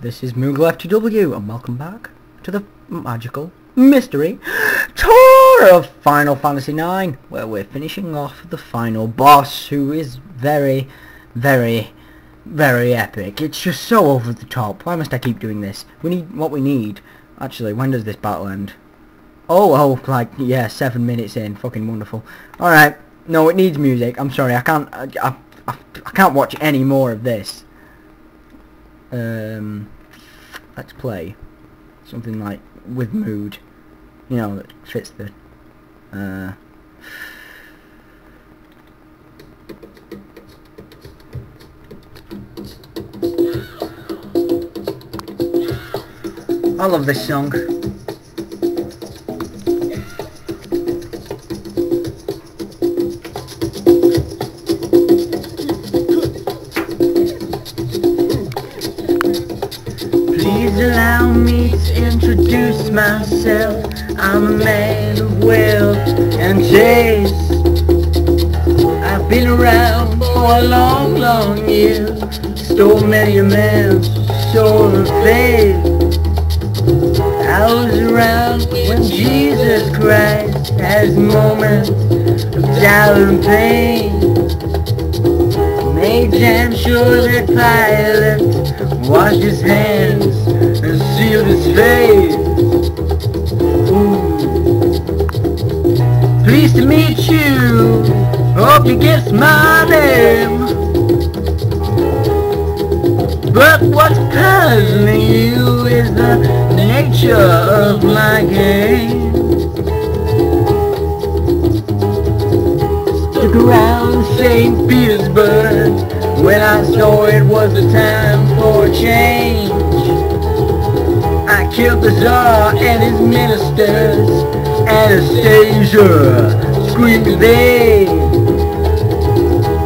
This is Moogle FTW and welcome back to the magical mystery tour of Final Fantasy IX where we're finishing off the final boss who is very, very, very epic. It's just so over the top. Why must I keep doing this? We need what we need. Actually, when does this battle end? Oh, oh, like, yeah, seven minutes in. Fucking wonderful. Alright. No, it needs music. I'm sorry, I can't, I, I, I, I can't watch any more of this. Um, let's play something like with mood, you know, that fits the. Uh, I love this song. Introduce myself. I'm a man of wealth and taste. I've been around for a long, long year. Stole many a man's soul and faith. I was around when Jesus Christ has moments of doubt and pain. Made damn sure that Pilate washed his hands and sealed his face. Ooh. Pleased to meet you. Hope you guess my name. But what's puzzling you is the nature of my game. Stuck around St. Petersburg when I saw it was the time for change. I killed the Tsar and his ministers, Anastasia, screaming they.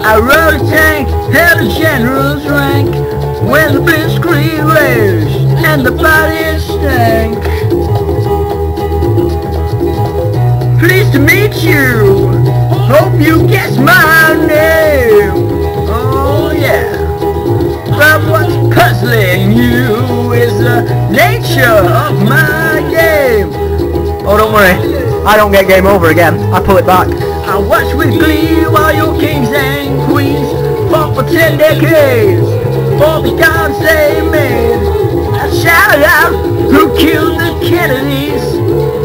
I rode a tank, held a general's rank, when the blitzkrieg raged and the body stank. Pleased to meet you. Hope you guess my name. Oh yeah. But what's puzzling you is the nature of my game. Oh, don't worry. I don't get game over again. I pull it back. I watch with glee while your kings and queens fought for ten decades. For the gods they made. I shout out who killed the Kennedys.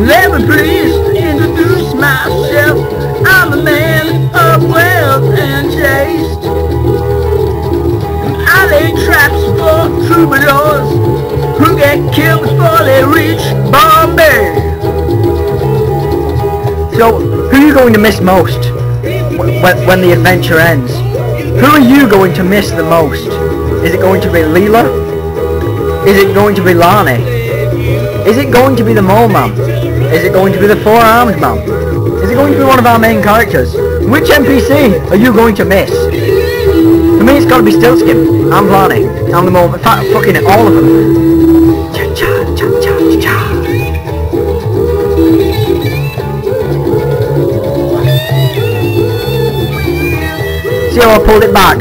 Let me please introduce myself. I'm a man of wealth and taste. I lay traps for troubadours who get killed before they reach Bombay. So, who are you going to miss most when, when the adventure ends? Who are you going to miss the most? Is it going to be Leela? Is it going to be Lani? Is it going to be the Mole Man? Is it going to be the Four-Armed Man? Is it going to be one of our main characters? Which NPC are you going to miss? For me, it's got to be Stiltzkin. I'm Lani. I'm the Mole. In fact, fucking all of them. See how I pulled it back?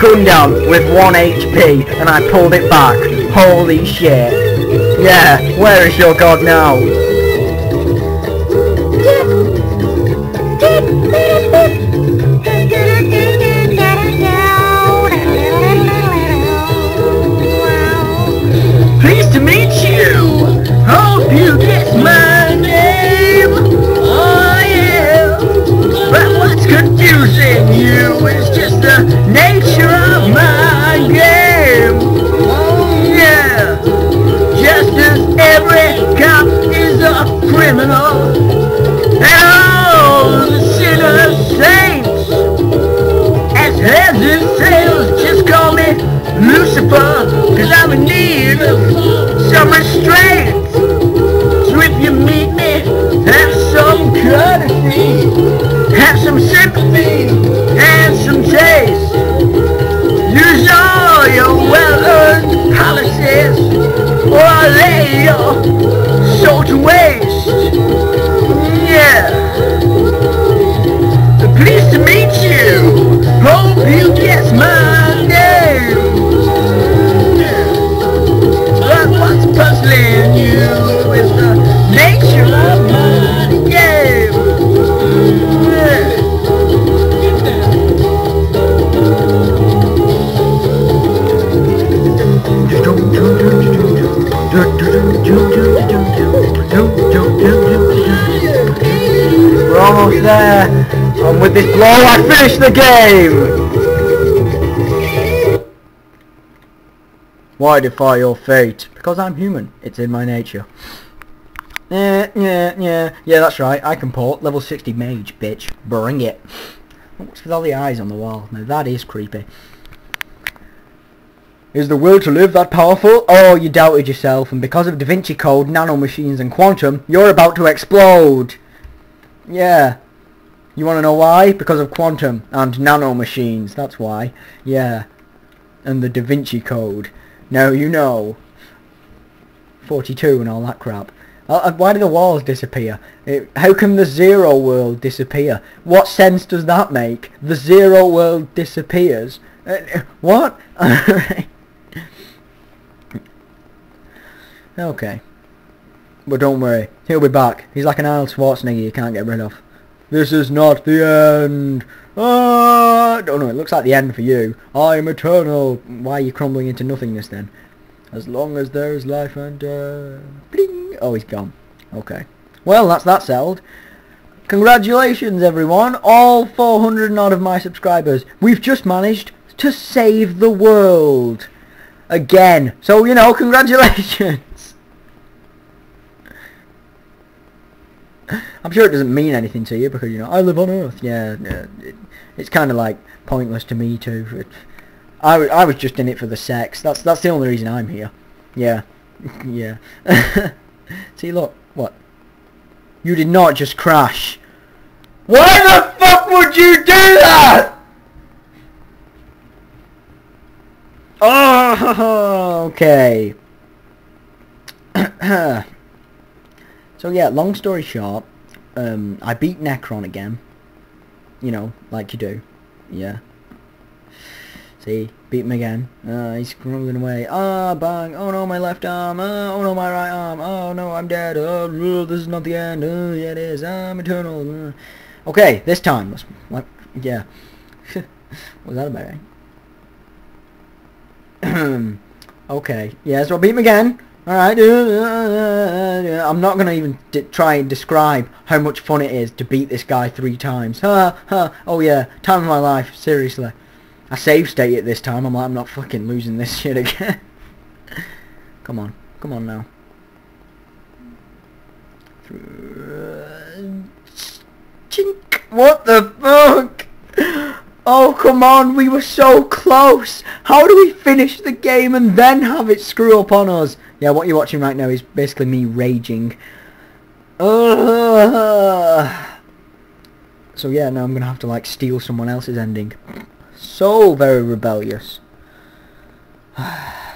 Gundam with 1 HP and I pulled it back. Holy shit. Yeah, where is your god now? And with this blow, I finish the game! Why defy your fate? Because I'm human. It's in my nature. Yeah, yeah, yeah. Yeah, that's right. I can port. Level 60 mage, bitch. Bring it. What's with all the eyes on the wall? Now that is creepy. Is the will to live that powerful? Oh, you doubted yourself, and because of Da Vinci Code, nanomachines, and quantum, you're about to explode! Yeah. You want to know why? Because of quantum and nanomachines, that's why. Yeah. And the Da Vinci Code. Now you know. 42 and all that crap. Uh, uh, why do the walls disappear? It, how can the zero world disappear? What sense does that make? The zero world disappears. Uh, what? Okay. But don't worry, he'll be back. He's like an Arnold Schwarzenegger you can't get rid of. This is not the end. Ah! Don't know, it looks like the end for you. I am eternal. Why are you crumbling into nothingness then? As long as there is life and uh, bling. Oh, he's gone. Okay. Well, that's that settled. Congratulations, everyone. All 400 and odd of my subscribers. We've just managed to save the world. Again. So, you know, congratulations. I'm sure it doesn't mean anything to you because you know I live on Earth. Yeah, yeah it, it's kind of like pointless to me too. I, I was just in it for the sex. That's that's the only reason I'm here. Yeah, yeah. See, look, what? You did not just crash. Why the fuck would you do that? Oh, okay. so yeah, long story short, um, I beat Necron again. You know, like you do. Yeah. See, beat him again. Uh, he's crumbling away. Ah, bang. Oh no, my left arm. Uh, oh no, my right arm. Oh no, I'm dead. Oh, this is not the end. Oh, yeah, it is. I'm eternal. Uh. Okay, this time. What? Yeah. what Was that about right? okay. Yeah, so I beat him again. Alright, I'm not going to even try and describe how much fun it is to beat this guy three times. Ha, ha, oh yeah, time of my life, seriously. I save state it this time, I'm like, I'm not fucking losing this shit again. come on, come on now. Uh, chink, what the fuck? Oh, come on, we were so close. How do we finish the game and then have it screw up on us? Yeah, what you're watching right now is basically me raging. So yeah, now I'm going to have to like steal someone else's ending. So very rebellious.